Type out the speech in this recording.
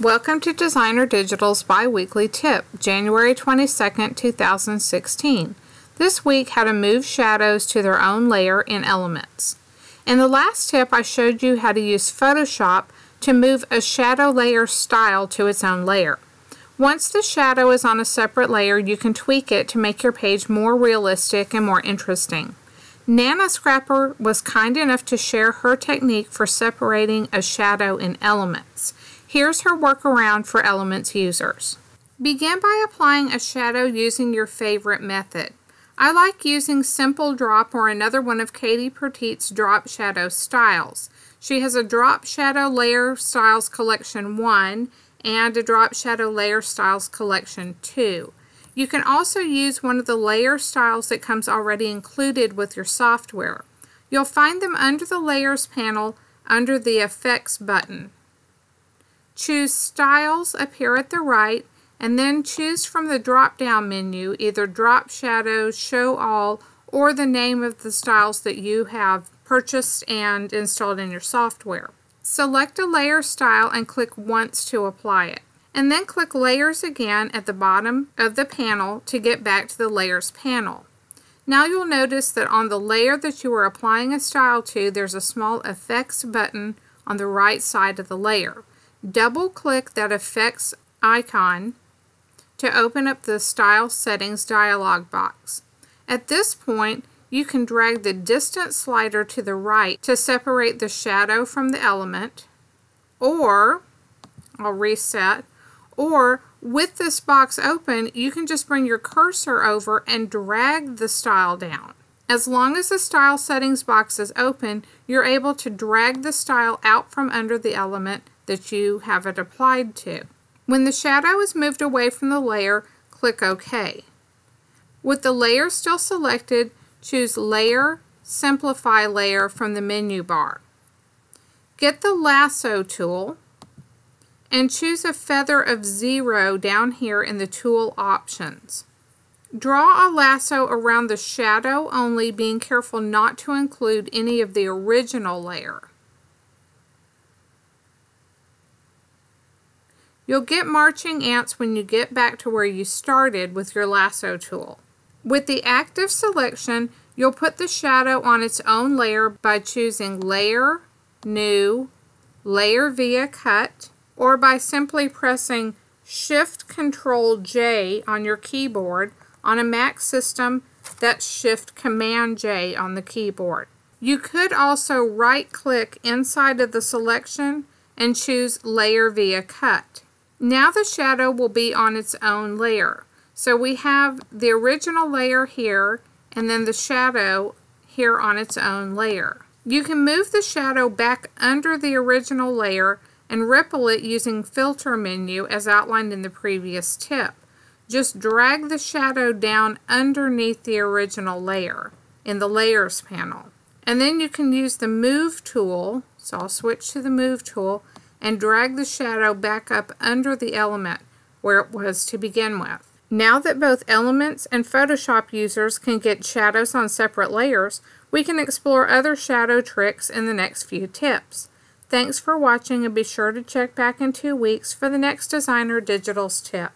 Welcome to Designer Digital's bi-weekly tip, January 22nd, 2016. This week how to move shadows to their own layer in Elements. In the last tip I showed you how to use Photoshop to move a shadow layer style to its own layer. Once the shadow is on a separate layer you can tweak it to make your page more realistic and more interesting. Nana Scrapper was kind enough to share her technique for separating a shadow in Elements. Here's her workaround for Elements users. Begin by applying a shadow using your favorite method. I like using Simple Drop or another one of Katie Pertiet's drop shadow styles. She has a drop shadow layer styles collection 1 and a drop shadow layer styles collection 2. You can also use one of the layer styles that comes already included with your software. You'll find them under the Layers panel under the Effects button. Choose Styles up here at the right and then choose from the drop-down menu either Drop Shadows, Show All, or the name of the styles that you have purchased and installed in your software. Select a layer style and click once to apply it. And then click Layers again at the bottom of the panel to get back to the Layers panel. Now you'll notice that on the layer that you are applying a style to, there's a small Effects button on the right side of the layer. Double click that effects icon to open up the Style Settings dialog box. At this point, you can drag the distance slider to the right to separate the shadow from the element, or I'll reset, or with this box open, you can just bring your cursor over and drag the style down. As long as the style settings box is open, you're able to drag the style out from under the element that you have it applied to. When the shadow is moved away from the layer, click OK. With the layer still selected, choose Layer, Simplify Layer from the menu bar. Get the Lasso tool and choose a feather of zero down here in the tool options. Draw a lasso around the shadow only, being careful not to include any of the original layer. You'll get marching ants when you get back to where you started with your lasso tool. With the active selection, you'll put the shadow on its own layer by choosing Layer, New, Layer via Cut, or by simply pressing Shift Control J on your keyboard. On a Mac system, that's Shift Command J on the keyboard. You could also right click inside of the selection and choose Layer via Cut. Now the shadow will be on its own layer. So we have the original layer here and then the shadow here on its own layer. You can move the shadow back under the original layer and ripple it using filter menu as outlined in the previous tip. Just drag the shadow down underneath the original layer in the layers panel. And then you can use the move tool, so I'll switch to the move tool, and drag the shadow back up under the element where it was to begin with. Now that both Elements and Photoshop users can get shadows on separate layers, we can explore other shadow tricks in the next few tips. Thanks for watching and be sure to check back in two weeks for the next Designer Digitals tip.